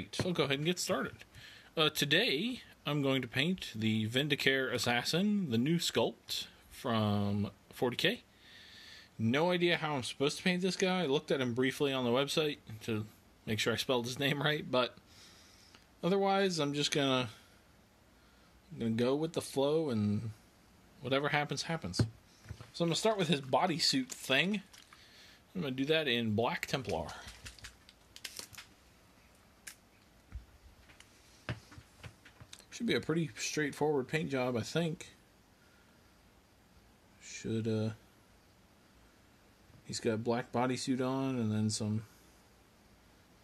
Right, I'll go ahead and get started. Uh, today, I'm going to paint the Vindicare Assassin, the new sculpt from 40k. No idea how I'm supposed to paint this guy. I looked at him briefly on the website to make sure I spelled his name right, but otherwise, I'm just gonna gonna go with the flow and whatever happens happens. So I'm gonna start with his bodysuit thing. I'm gonna do that in Black Templar. Should be a pretty straightforward paint job, I think. Should uh he's got black bodysuit on and then some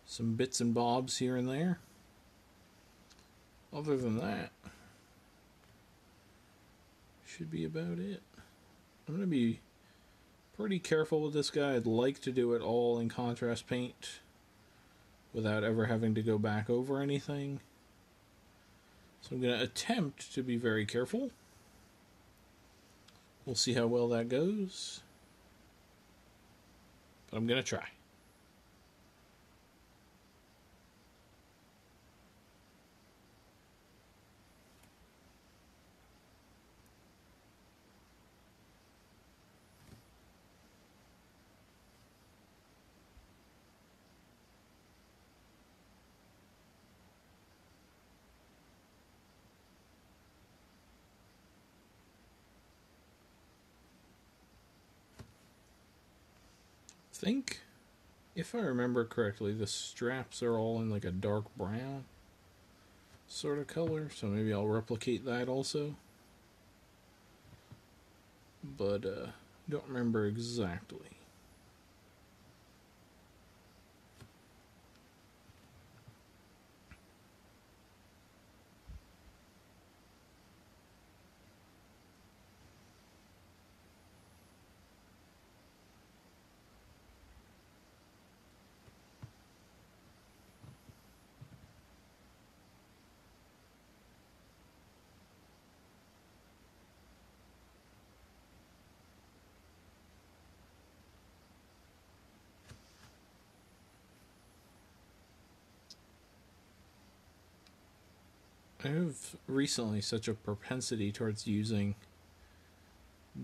some bits and bobs here and there. Other than that, should be about it. I'm going to be pretty careful with this guy. I'd like to do it all in contrast paint without ever having to go back over anything. So I'm going to attempt to be very careful. We'll see how well that goes. But I'm going to try. Think, if I remember correctly, the straps are all in like a dark brown sort of color, so maybe I'll replicate that also. But uh don't remember exactly. I have recently such a propensity towards using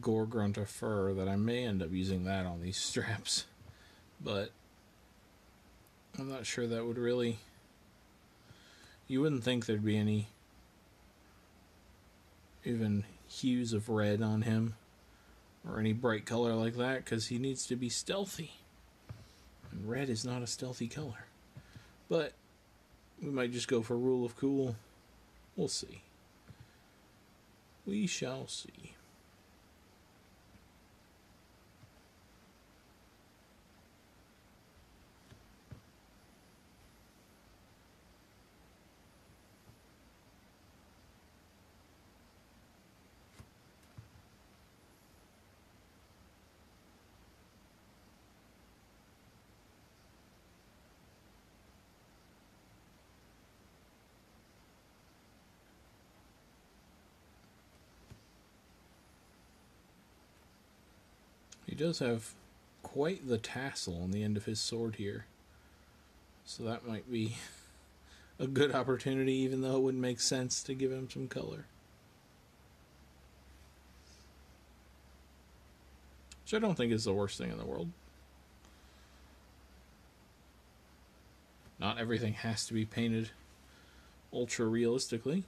Gore-Grunta fur that I may end up using that on these straps. But I'm not sure that would really. You wouldn't think there'd be any even hues of red on him or any bright color like that because he needs to be stealthy. And red is not a stealthy color. But we might just go for rule of cool. We'll see. We shall see. He does have quite the tassel on the end of his sword here. So that might be a good opportunity, even though it wouldn't make sense to give him some color. Which I don't think is the worst thing in the world. Not everything has to be painted ultra realistically.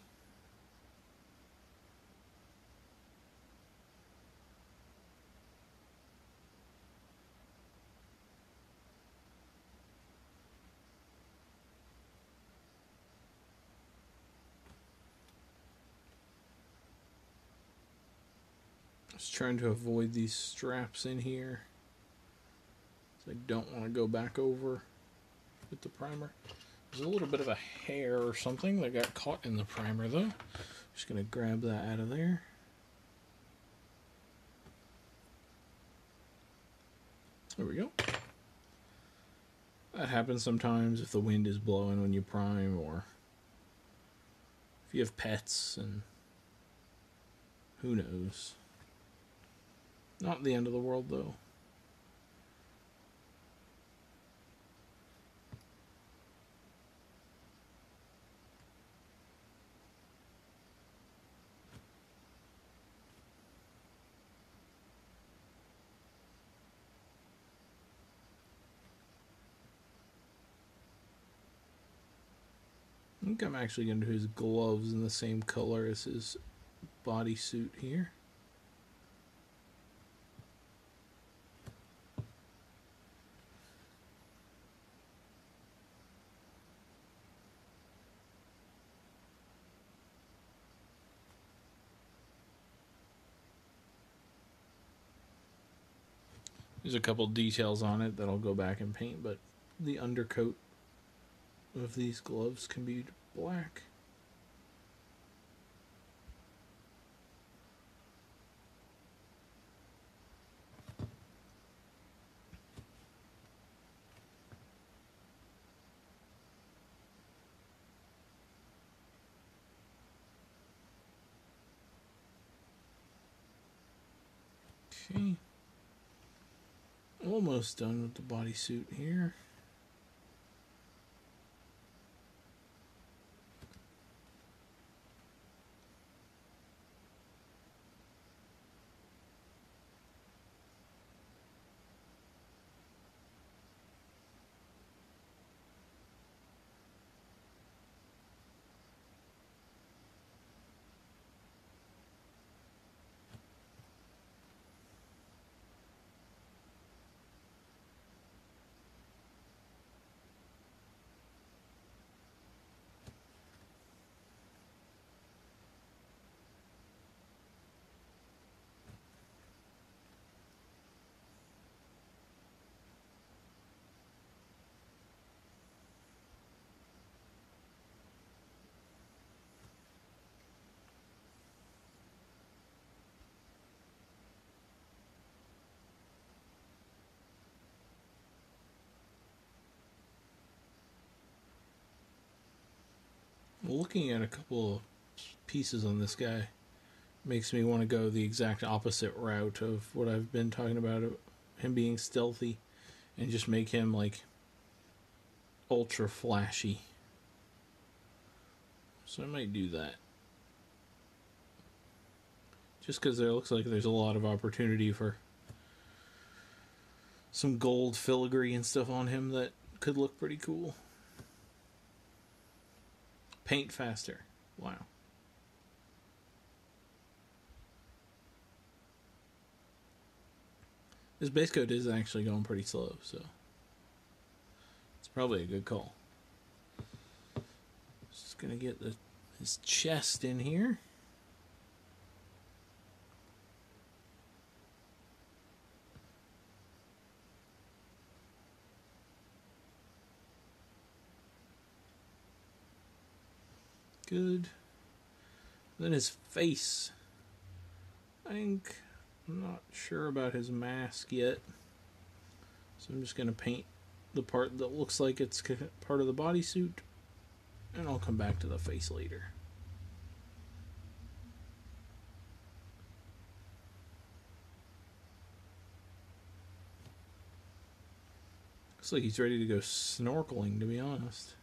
Just trying to avoid these straps in here. I don't want to go back over with the primer. There's a little bit of a hair or something that got caught in the primer though. Just going to grab that out of there. There we go. That happens sometimes if the wind is blowing when you prime or if you have pets and who knows. Not the end of the world, though. I think I'm actually going to do his gloves in the same color as his bodysuit here. There's a couple details on it that I'll go back and paint, but the undercoat of these gloves can be black. Okay. Almost done with the bodysuit here. Looking at a couple of pieces on this guy makes me want to go the exact opposite route of what I've been talking about him being stealthy and just make him like ultra flashy. So I might do that. Just because there looks like there's a lot of opportunity for some gold filigree and stuff on him that could look pretty cool. Paint faster. Wow. This base coat is actually going pretty slow, so it's probably a good call. Just gonna get the his chest in here. Good. Then his face. I think I'm not sure about his mask yet. So I'm just going to paint the part that looks like it's part of the bodysuit. And I'll come back to the face later. Looks like he's ready to go snorkeling, to be honest.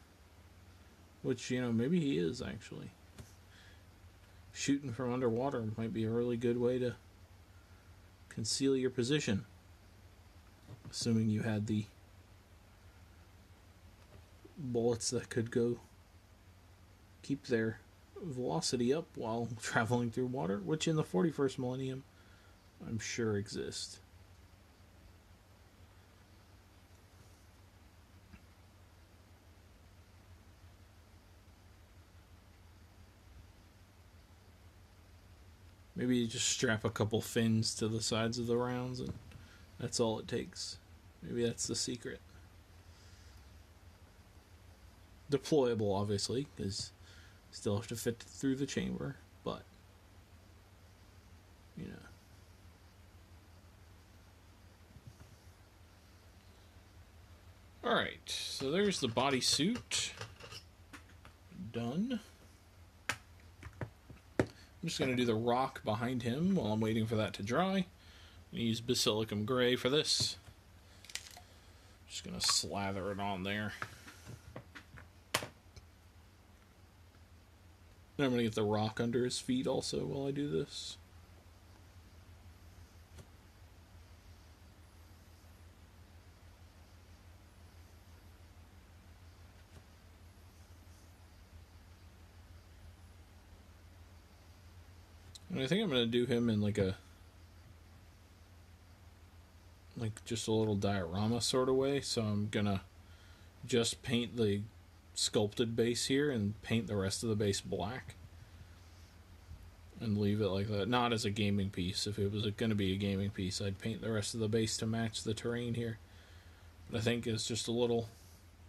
Which, you know, maybe he is actually. Shooting from underwater might be a really good way to conceal your position. Assuming you had the bullets that could go keep their velocity up while traveling through water, which in the 41st millennium I'm sure exist. Maybe you just strap a couple fins to the sides of the rounds and that's all it takes. Maybe that's the secret. Deployable, obviously, because still have to fit through the chamber, but you know. Alright, so there's the bodysuit. Done. I'm just going to do the rock behind him while I'm waiting for that to dry. I'm gonna use Basilicum Gray for this. Just going to slather it on there. And I'm going to get the rock under his feet also while I do this. I think I'm going to do him in like a like just a little diorama sort of way. So I'm going to just paint the sculpted base here and paint the rest of the base black and leave it like that. Not as a gaming piece. If it was going to be a gaming piece, I'd paint the rest of the base to match the terrain here. But I think it's just a little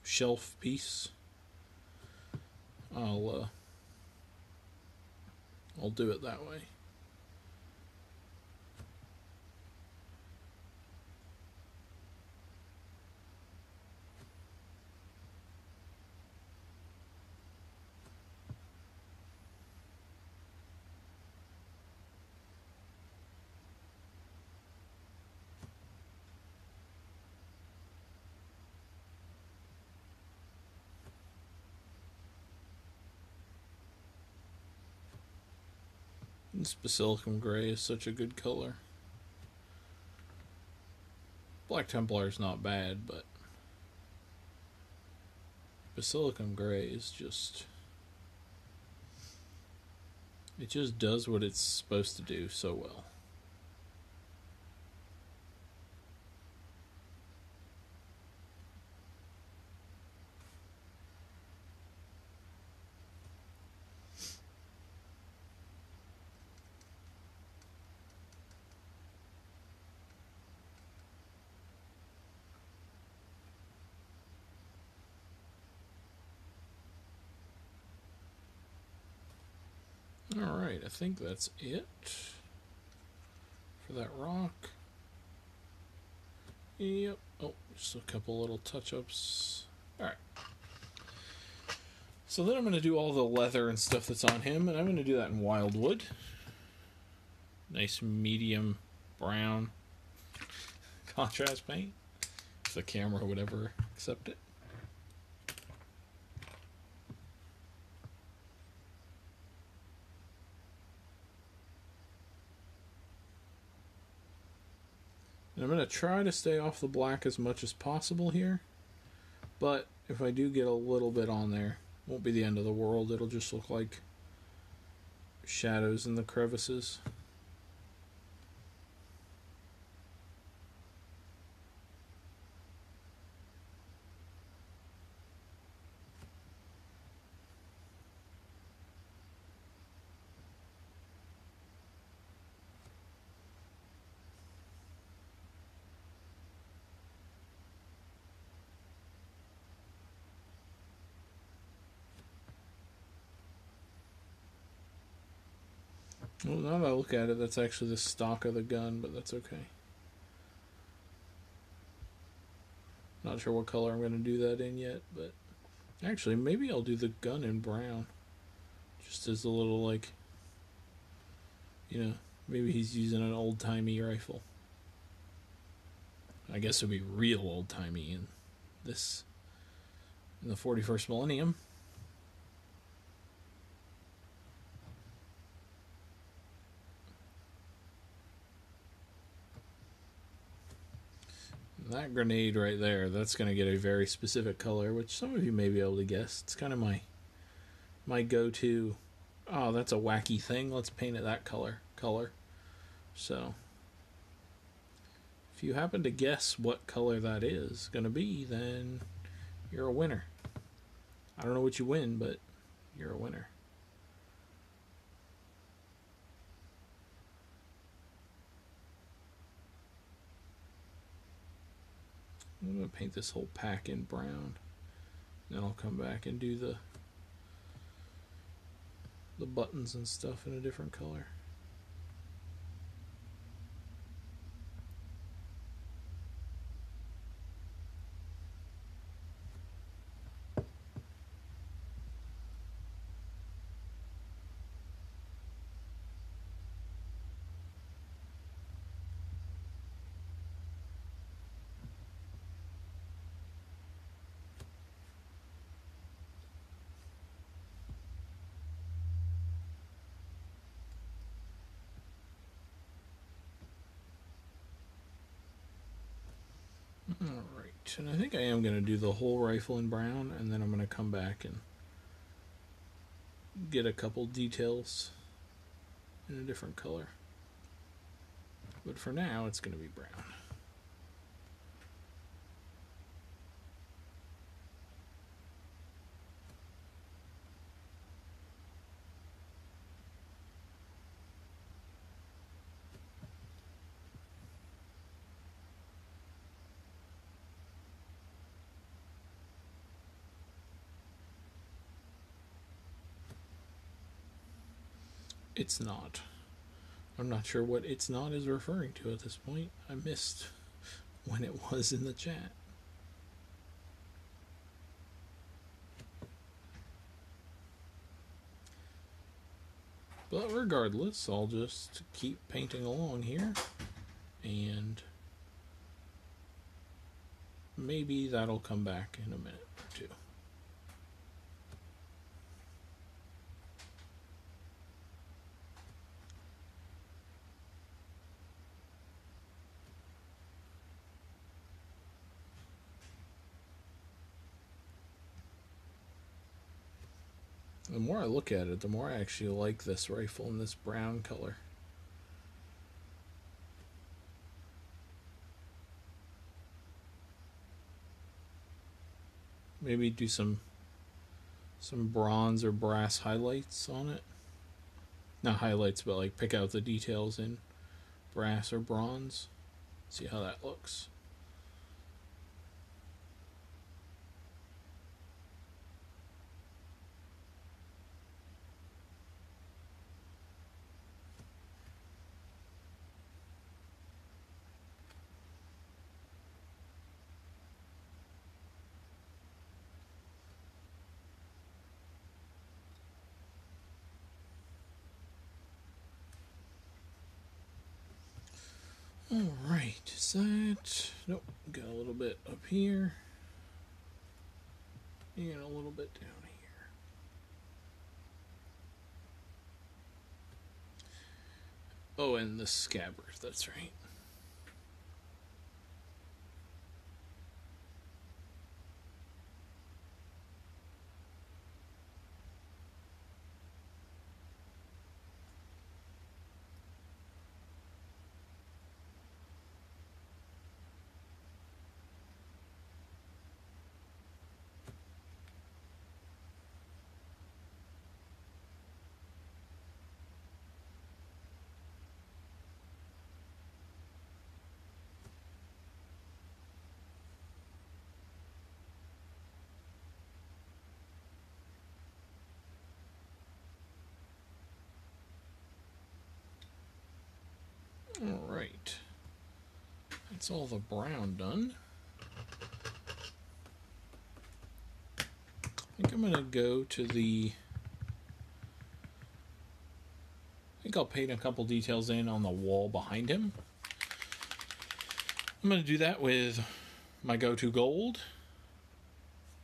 shelf piece. I'll uh, I'll do it that way. Basilicum Gray is such a good color. Black Templar is not bad, but Basilicum Gray is just. It just does what it's supposed to do so well. Alright, I think that's it for that rock. Yep. Oh, just a couple little touch ups. Alright. So then I'm going to do all the leather and stuff that's on him, and I'm going to do that in Wyldwood. Nice medium brown contrast paint. If the camera would ever accept it. And I'm going to try to stay off the black as much as possible here. But if I do get a little bit on there, won't be the end of the world. It'll just look like shadows in the crevices. Well, now that I look at it, that's actually the stock of the gun, but that's okay. Not sure what color I'm going to do that in yet, but actually, maybe I'll do the gun in brown. Just as a little, like, you know, maybe he's using an old timey rifle. I guess it would be real old timey in this, in the 41st millennium. That grenade right there, that's going to get a very specific color, which some of you may be able to guess. It's kind of my my go-to. Oh, that's a wacky thing. Let's paint it that color. Color. So, if you happen to guess what color that is going to be, then you're a winner. I don't know what you win, but you're a winner. I'm going to paint this whole pack in brown. Then I'll come back and do the the buttons and stuff in a different color. And I think I am going to do the whole rifle in brown, and then I'm going to come back and get a couple details in a different color. But for now, it's going to be brown. It's not. I'm not sure what it's not is referring to at this point. I missed when it was in the chat. But regardless, I'll just keep painting along here and maybe that'll come back in a minute or two. The I look at it, the more I actually like this rifle in this brown color. Maybe do some some bronze or brass highlights on it. Not highlights, but like pick out the details in brass or bronze. See how that looks. All right, is that nope? Got a little bit up here and a little bit down here. Oh, and the scabbard. That's right. All right. That's all the brown done. I think I'm going to go to the... I think I'll paint a couple details in on the wall behind him. I'm going to do that with my go-to gold.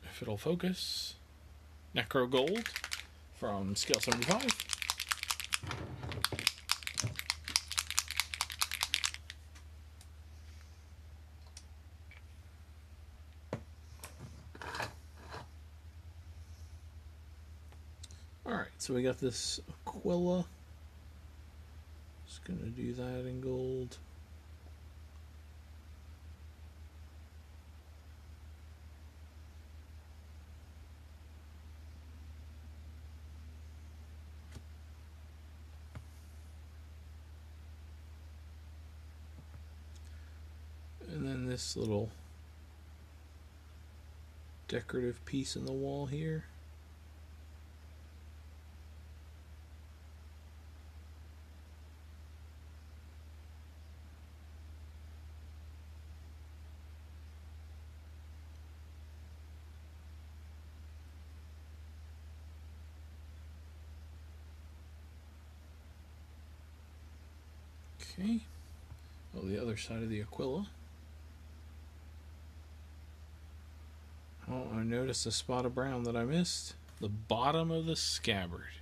If it'll focus. Necro Gold from Scale 75. So we got this Aquila. Just gonna do that in gold. And then this little decorative piece in the wall here. Okay. Oh, the other side of the Aquila. Oh, I noticed a spot of brown that I missed. The bottom of the scabbard.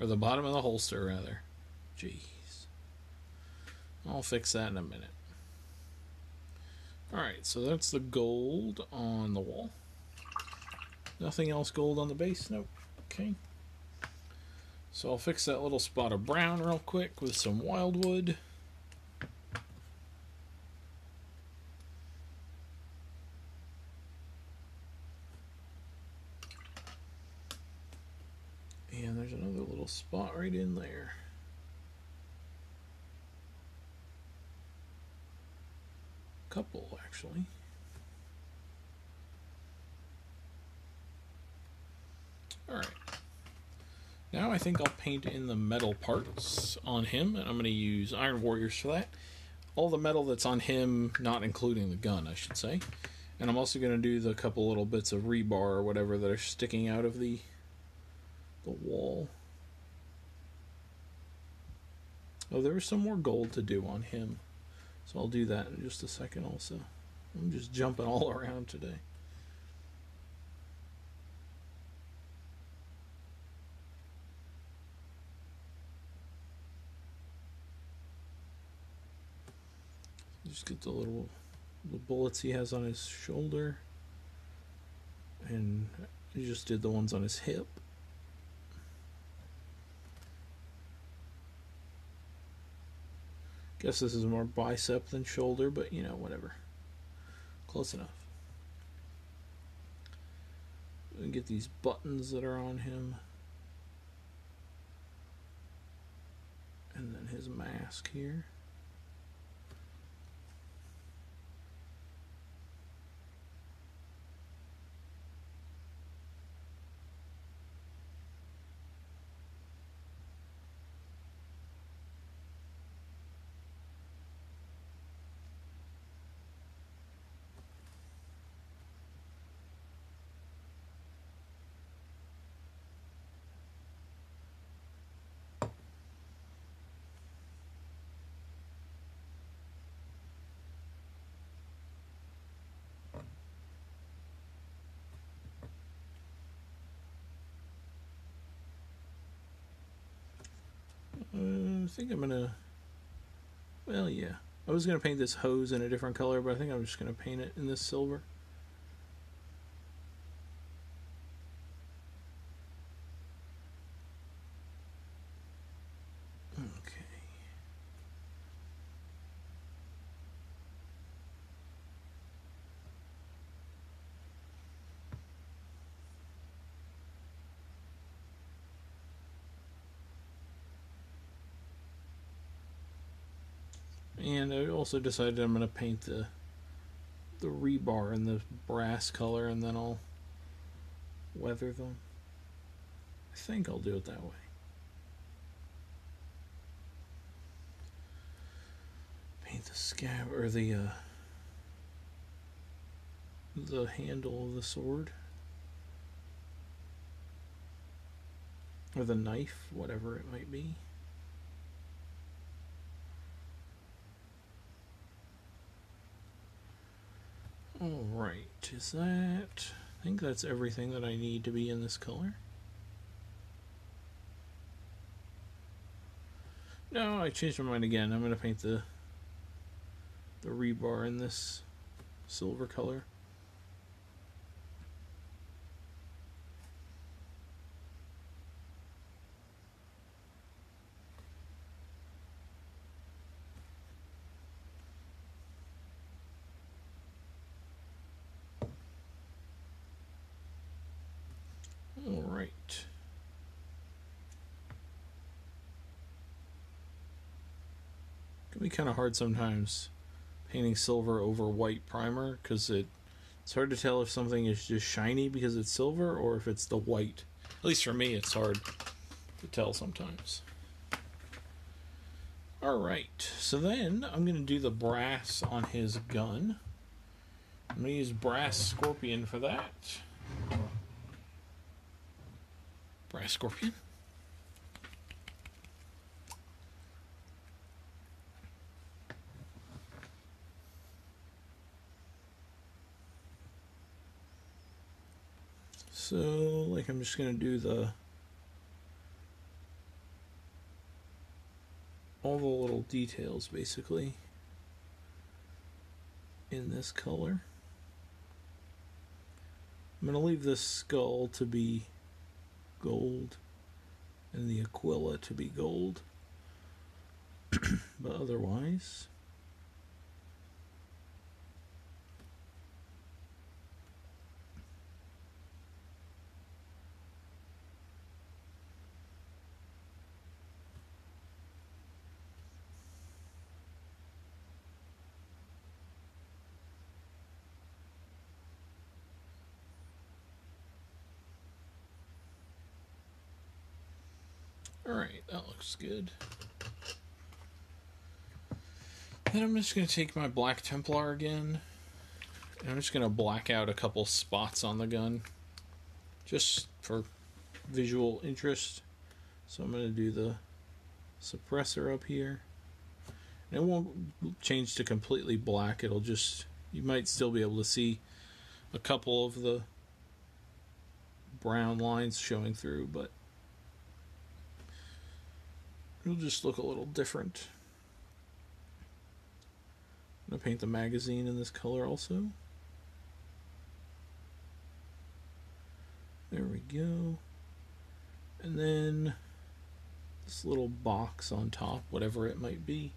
Or the bottom of the holster, rather. Jeez. I'll fix that in a minute. Alright, so that's the gold on the wall. Nothing else gold on the base? Nope. Okay. So I'll fix that little spot of brown real quick with some Wyldwood. And there's another little spot right in there. Couple, actually. Alright. Now I think I'll paint in the metal parts on him, and I'm going to use Iron Warriors for that. All the metal that's on him, not including the gun, I should say. And I'm also going to do the couple little bits of rebar or whatever that are sticking out of the the wall. Oh, there was some more gold to do on him. So I'll do that in just a second also. I'm just jumping all around today. Just get the little the bullets he has on his shoulder. And he just did the ones on his hip. Guess this is more bicep than shoulder, but you know, whatever. Close enough. And get these buttons that are on him. And then his mask here. Uh, I think I'm gonna. Well, yeah. I was gonna paint this hose in a different color, but I think I'm just gonna paint it in this silver. And I also decided I'm going to paint the the rebar in the brass color and then I'll weather them. I think I'll do it that way. Paint the scab or the uh, the handle of the sword or the knife, whatever it might be. Alright, is that... I think that's everything that I need to be in this color. No, I changed my mind again. I'm going to paint the the rebar in this silver color. All right. Can be kind of hard sometimes painting silver over white primer because it it's hard to tell if something is just shiny because it's silver or if it's the white. At least for me, it's hard to tell sometimes. All right, so then I'm going to do the brass on his gun. I'm going to use brass scorpion for that. Brass scorpion. So, like, I'm just going to do the all the little details basically in this color. I'm going to leave this skull to be gold and the Aquila to be gold. but otherwise, Alright, that looks good. Then I'm just going to take my Black Templar again. And I'm just going to black out a couple spots on the gun. Just for visual interest. So I'm going to do the suppressor up here. And it won't change to completely black. It'll just, you might still be able to see a couple of the brown lines showing through, but It'll just look a little different. I'm going to paint the magazine in this color also. There we go. And then this little box on top, whatever it might be.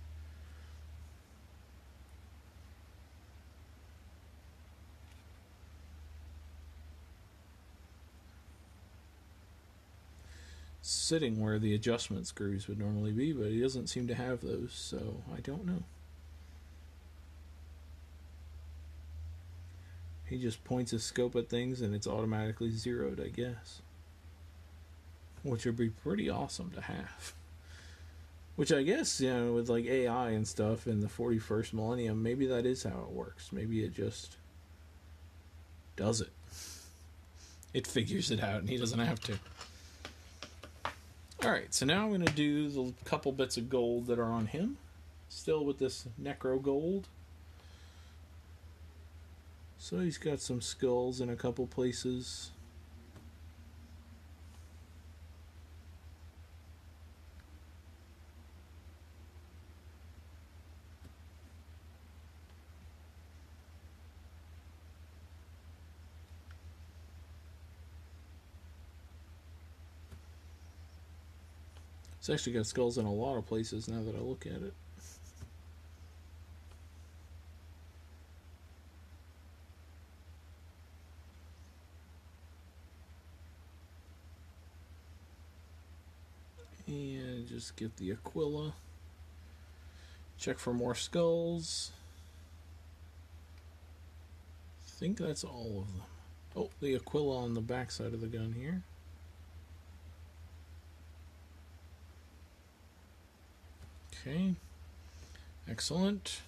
Sitting where the adjustment screws would normally be, but he doesn't seem to have those, so I don't know. He just points his scope at things and it's automatically zeroed, I guess. Which would be pretty awesome to have. Which I guess, you know, with like AI and stuff in the 41st millennium, maybe that is how it works. Maybe it just does it. It figures it out and he doesn't have to. Alright, so now I'm going to do the couple bits of gold that are on him. Still with this Necro Gold. So he's got some skulls in a couple places. It's actually got skulls in a lot of places now that I look at it. And just get the Aquila. Check for more skulls. I think that's all of them. Oh, the Aquila on the back side of the gun here. Okay. Excellent.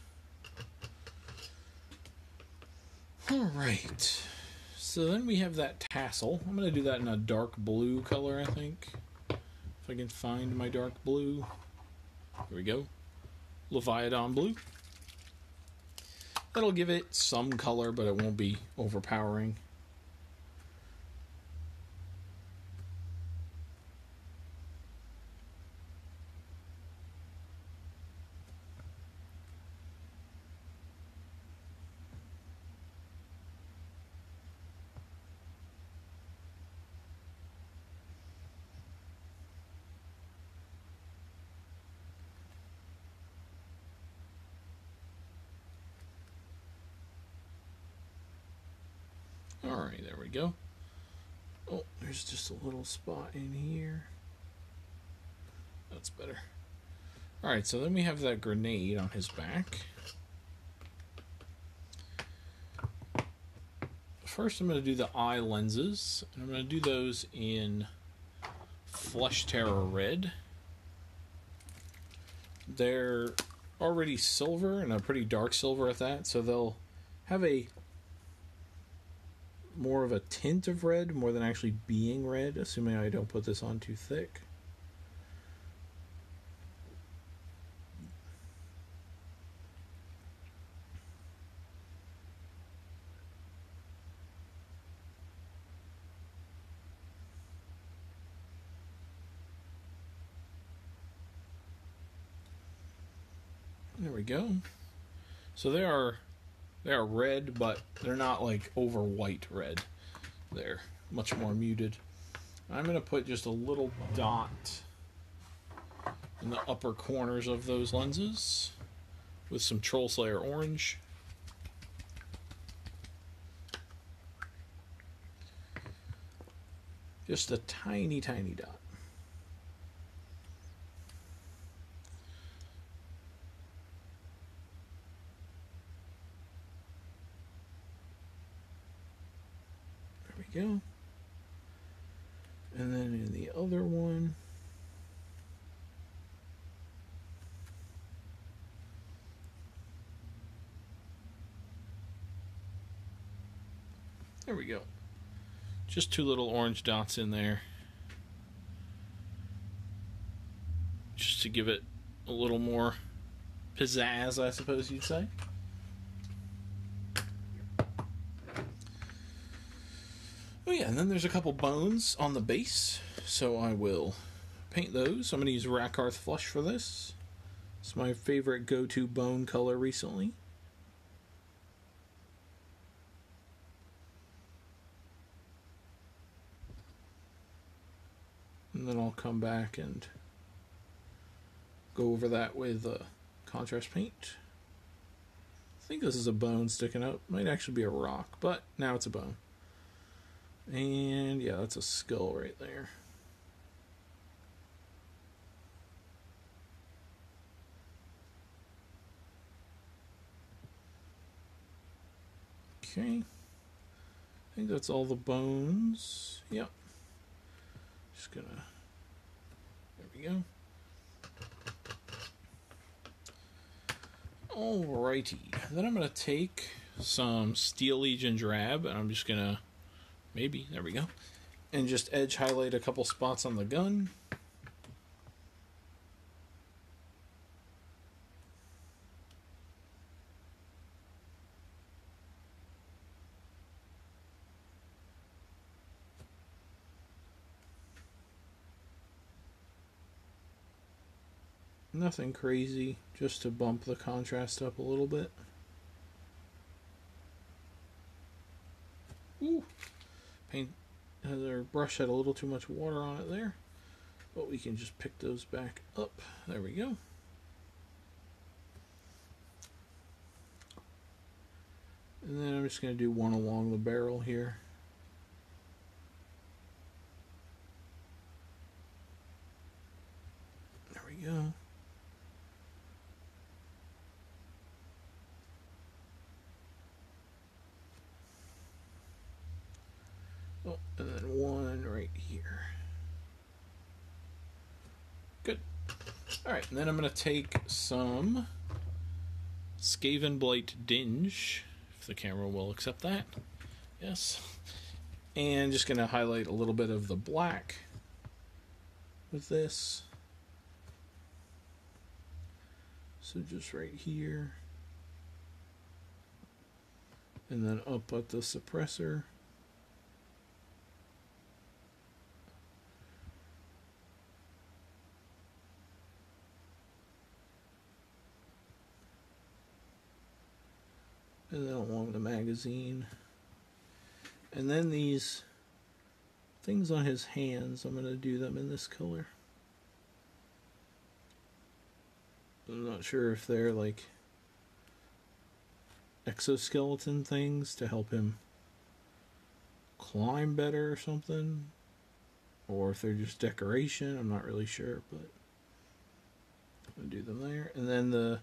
All right. So then we have that tassel. I'm going to do that in a dark blue color, I think. If I can find my dark blue. Here we go. Leviathan blue. That'll give it some color, but it won't be overpowering. Alright, there we go. Oh, there's just a little spot in here. That's better. Alright, so then we have that grenade on his back. First, I'm going to do the eye lenses. And I'm going to do those in Flesh Tearers Red. They're already silver, and a pretty dark silver at that, so they'll have a more of a tint of red more than actually being red, assuming I don't put this on too thick. There we go. So they are they are red, but they're not like over white red. They're much more muted. I'm going to put just a little dot in the upper corners of those lenses with some Trollslayer orange. Just a tiny, tiny dot. Go. And then in the other one, there we go. Just two little orange dots in there. Just to give it a little more pizzazz, I suppose you'd say. Oh yeah, and then there's a couple bones on the base, so I will paint those. I'm going to use Rakarth Flesh for this. It's my favorite go-to bone color recently. And then I'll come back and go over that with uh, contrast paint. I think this is a bone sticking out. Might actually be a rock, but now it's a bone. And yeah, that's a skull right there. Okay. I think that's all the bones. Yep. Just gonna. There we go. Alrighty. Then I'm gonna take some Steel Legion drab and I'm just gonna Maybe. There we go. And just edge highlight a couple spots on the gun. Nothing crazy, just to bump the contrast up a little bit. Paint uh, our brush had a little too much water on it there. But we can just pick those back up. There we go. And then I'm just going to do one along the barrel here there we go Oh, and then one right here. Good. Alright, and then I'm going to take some Skavenblight Dinge, if the camera will accept that. Yes. And just going to highlight a little bit of the black with this. So just right here. And then up at the suppressor. And then along the magazine. And then these things on his hands, I'm going to do them in this color. I'm not sure if they're like exoskeleton things to help him climb better or something. Or if they're just decoration, I'm not really sure, but I'm going to do them there. And then the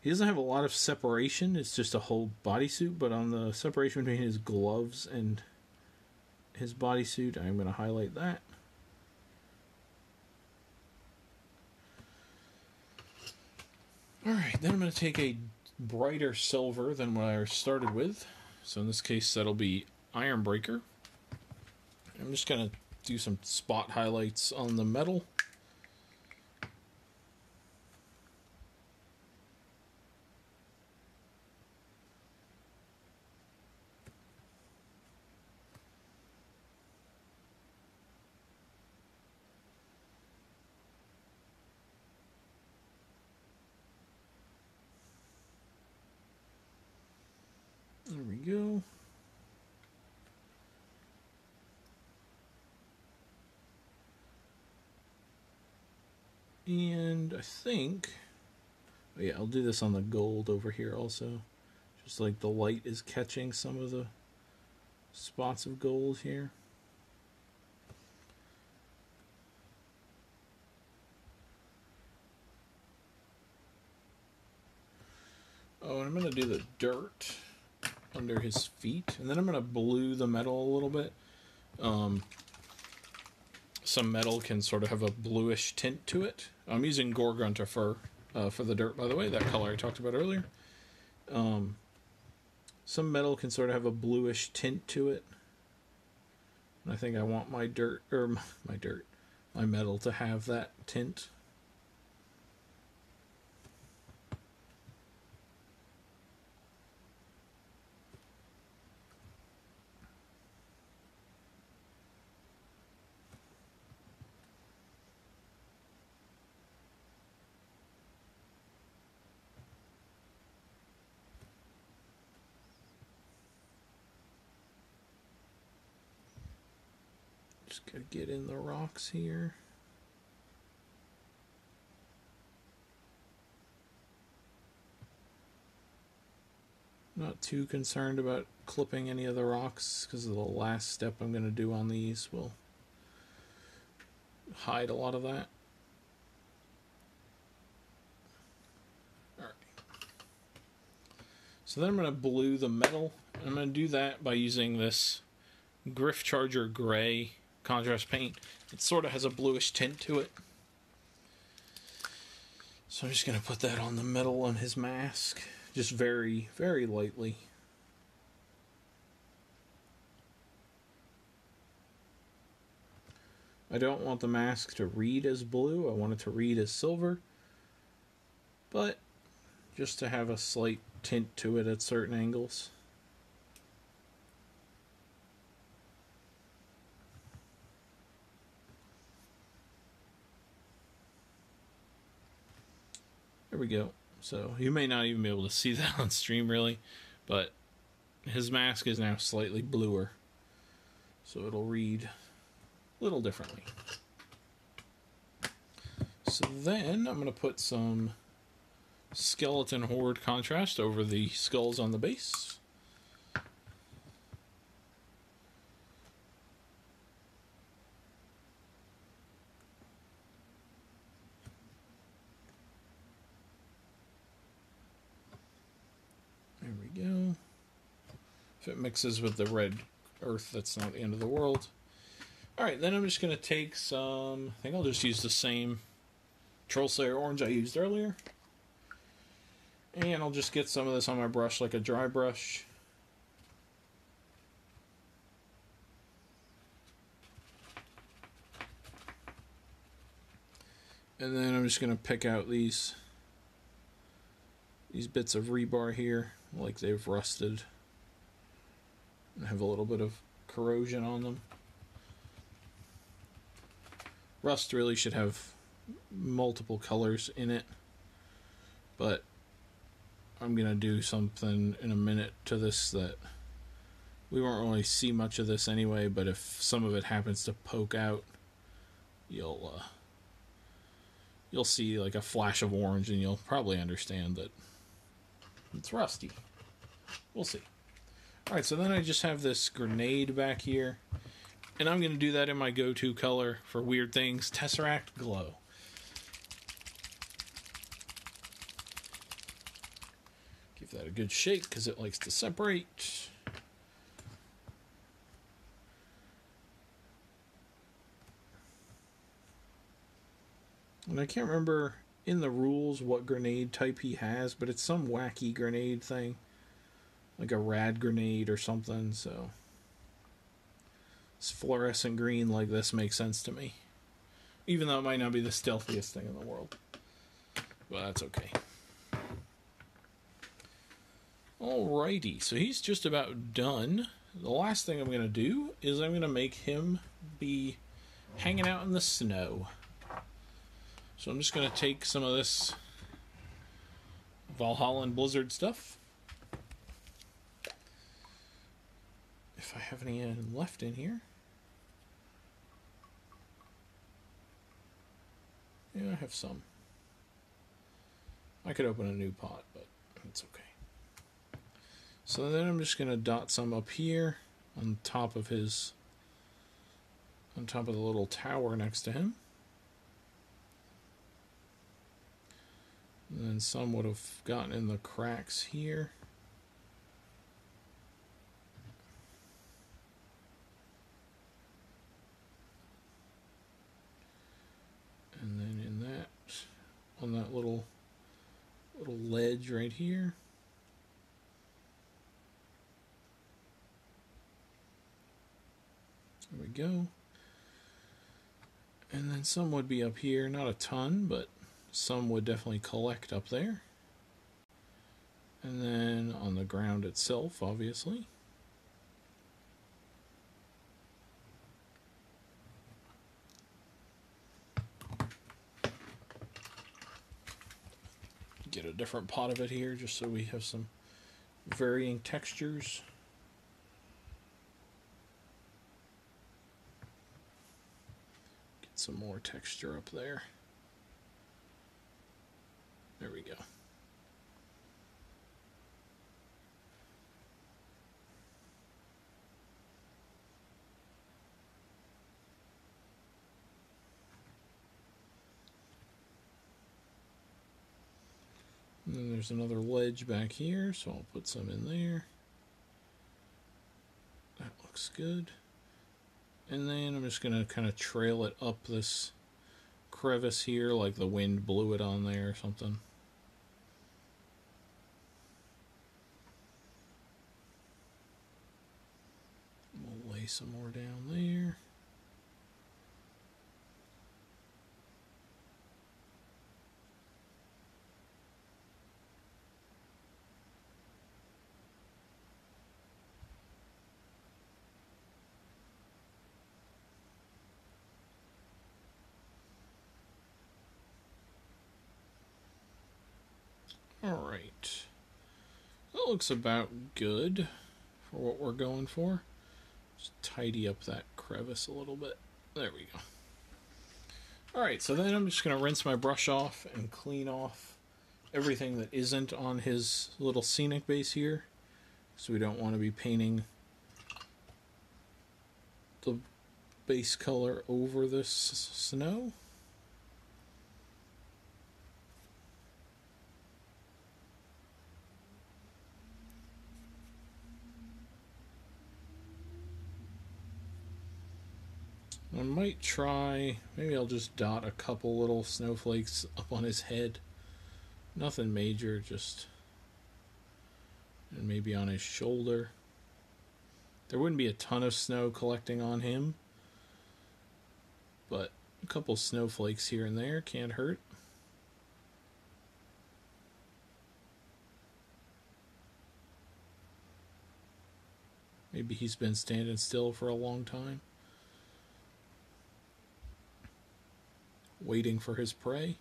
he doesn't have a lot of separation. It's just a whole bodysuit, but on the separation between his gloves and his bodysuit, I'm going to highlight that. Alright, then I'm going to take a brighter silver than what I started with. So in this case, that'll be Ironbreaker. I'm just going to do some spot highlights on the metal. There we go. And I think, oh yeah, I'll do this on the gold over here also. Just like the light is catching some of the spots of gold here. Oh, and I'm going to do the dirt under his feet. And then I'm going to blue the metal a little bit. Um, some metal can sort of have a bluish tint to it. I'm using Gore-Grunta fur uh, for the dirt, by the way, that color I talked about earlier. Um, some metal can sort of have a bluish tint to it. And I think I want my dirt, or my dirt, my metal to have that tint. Just gotta get in the rocks here. Not too concerned about clipping any of the rocks because the last step I'm going to do on these will hide a lot of that. Alright. So then I'm going to blue the metal. I'm going to do that by using this Gryph-Charger Grey contrast paint. It sort of has a bluish tint to it. So I'm just going to put that on the metal on his mask. Just very, very lightly. I don't want the mask to read as blue. I want it to read as silver. But just to have a slight tint to it at certain angles. There we go. So you may not even be able to see that on stream really, but his mask is now slightly bluer. So it'll read a little differently. So then I'm going to put some skeleton horde contrast over the skulls on the base. If it mixes with the red earth, that's not the end of the world. Alright, then I'm just going to take some... I think I'll just use the same Trollslayer orange I used earlier. And I'll just get some of this on my brush like a dry brush. And then I'm just going to pick out these these bits of rebar here like they've rusted have a little bit of corrosion on them. Rust really should have multiple colors in it, but I'm going to do something in a minute to this that we won't really see much of this anyway, but if some of it happens to poke out, you'll uh, you'll see like a flash of orange and you'll probably understand that it's rusty. We'll see. Alright, so then I just have this grenade back here. And I'm going to do that in my go-to color for weird things, Tesseract Glow. Give that a good shake because it likes to separate. And I can't remember in the rules what grenade type he has, but it's some wacky grenade thing like a rad grenade or something, so it's fluorescent green like this makes sense to me. Even though it might not be the stealthiest thing in the world. But that's okay. Alrighty, so he's just about done. The last thing I'm going to do is I'm going to make him be hanging out in the snow. So I'm just going to take some of this Valhallan Blizzard stuff if I have any uh, left in here. Yeah, I have some. I could open a new pot, but it's okay. So then I'm just going to dot some up here on top of his, on top of the little tower next to him. And then some would have gotten in the cracks here. And then in that, on that little little ledge right here. There we go. And then some would be up here, not a ton, but some would definitely collect up there. And then on the ground itself, obviously. Get a different pot of it here just so we have some varying textures. Get some more texture up there. There we go. Then there's another ledge back here, so I'll put some in there. That looks good. And then I'm just going to kind of trail it up this crevice here, like the wind blew it on there or something. We'll lay some more down there. Alright. That looks about good for what we're going for. Just tidy up that crevice a little bit. There we go. Alright, so then I'm just going to rinse my brush off and clean off everything that isn't on his little scenic base here. So we don't want to be painting the base color over this snow. I might try, maybe I'll just dot a couple little snowflakes up on his head. Nothing major, just. And maybe on his shoulder. There wouldn't be a ton of snow collecting on him. But a couple snowflakes here and there can't hurt. Maybe he's been standing still for a long time. Waiting for his prey.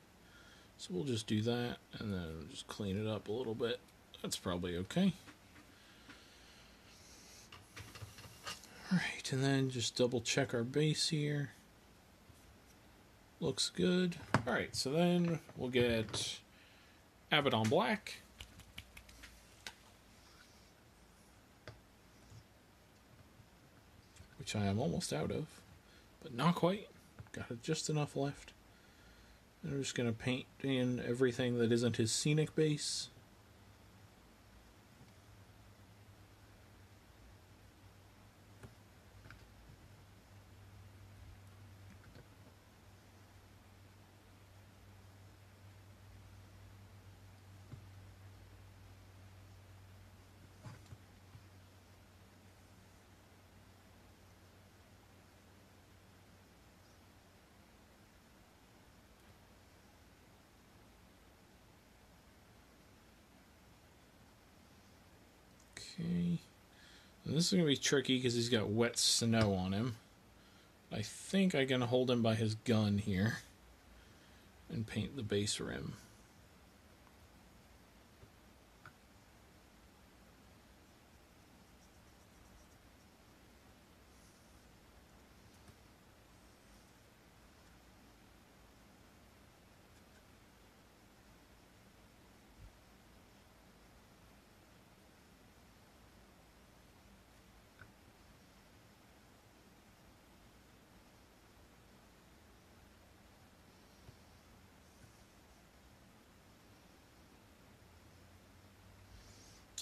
So we'll just do that and then just clean it up a little bit. That's probably okay. Alright, and then just double check our base here. Looks good. Alright, so then we'll get Abaddon Black. Which I am almost out of, but not quite. Got just enough left. I'm just going to paint in everything that isn't his scenic base. Okay. This is going to be tricky because he's got wet snow on him. I think I can hold him by his gun here and paint the base rim.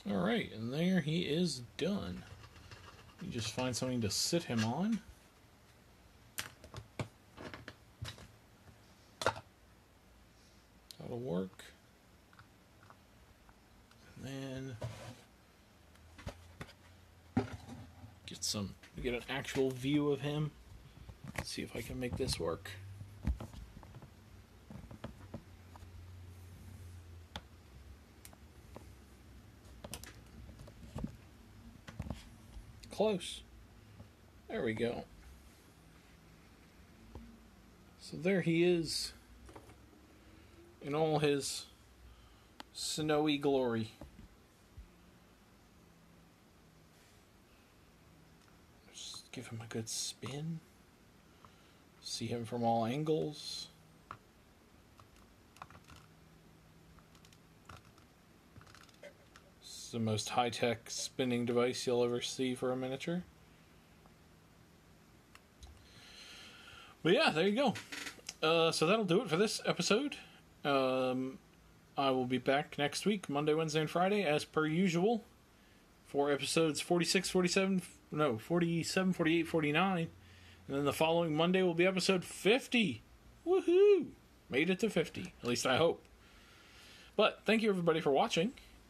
All right, and there he is done. You just find something to sit him on. That'll work. And then get some get an actual view of him. Let's see if I can make this work. Close. There we go. So there he is in all his snowy glory. Just give him a good spin. See him from all angles. It's the most high tech spinning device you'll ever see for a miniature. But yeah, there you go. Uh, so that'll do it for this episode. Um, I will be back next week, Monday, Wednesday, and Friday, as per usual, for episodes 46, 47, no, 47, 48, 49. And then the following Monday will be episode 50. Woohoo! Made it to 50. At least I hope. But thank you everybody for watching,